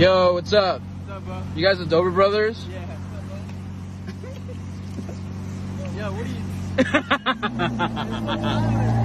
Yo, what's up? What's up, bro? You guys the Dober Brothers? Yeah. Yo, what are you?